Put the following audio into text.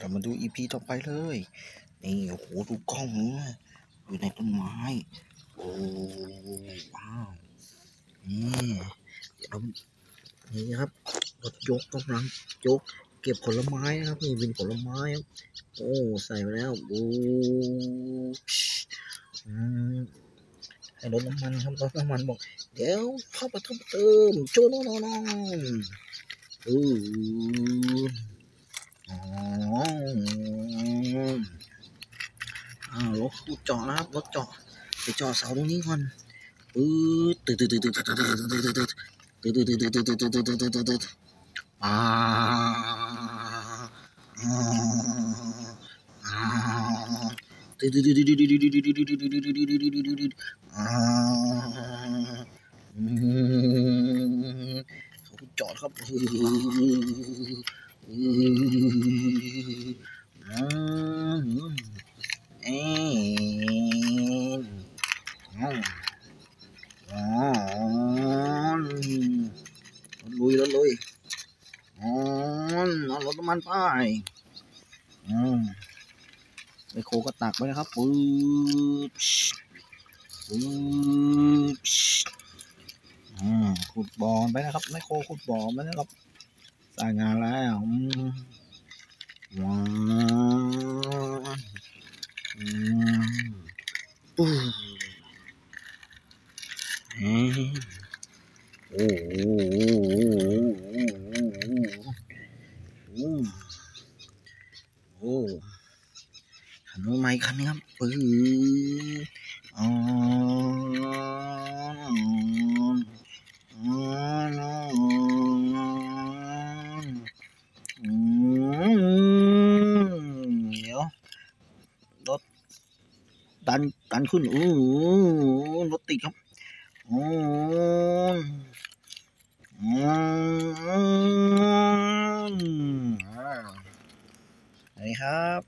เรามาดูอีพีต่อไปเลย นี่โอ้โหดูกล้องนะอยู่ในต้นไม้ โอ้ว้าวนี่เดี๋ยวนี่ครับรถยกกำลังยกเก็บผลไม้นะครับนี่เป็นผลไม้ครับโอ้ใส่ไปแล้วโอ้ให้รถน้ำมันครับรถน้ำมันบอก เดี๋ยวเข้าไปเติมเติมโจโนโนโนอือ อ๋ออ้าวรถขุดเจาะนะครับรถเจาะไปเจาะเสาตรงนี้ก่อนปื๊ดตึ๊ดตึ๊ดตึ๊ดตึ๊ดตึ๊ดตึ๊ดตึ๊ดตึ๊ดตึ๊ดตึ๊ดตึ๊ดตึ๊ดตึ๊ดตึ๊ดตึ๊ดตึ๊ดตึ๊ดตึ๊ดอ่าอ่าอ่าตึ๊ดตึ๊ดตึ๊ดตึ๊ดตึ๊ดตึ๊ดตึ๊ดตึ๊ดตึ๊ดตึ๊ดตึ๊ดตึ๊ดตึ๊ดอ่าอืมเขาจอดครับอืมเอ็นอ๋ออ๋อ ลุยแล้วลุยอ๋อเอารถน้ำมันไปอืมไปโคก็ตักไปนะครับปื๊ดปื๊ดอืมขุดบ่อไปนะครับไมโครขุดบ่อไปนะครับ ร้างงานแล้วอืมว้าวอืมปู้เฮ้โอ้โหโอ้หโอ้ขันใหม่คันนี้ครับปื้ออ๋อมเดี๋ยวรถ ดันตันขึ้นโอ้รถติดครับโอ้อืมอ่าสวัสดีครับ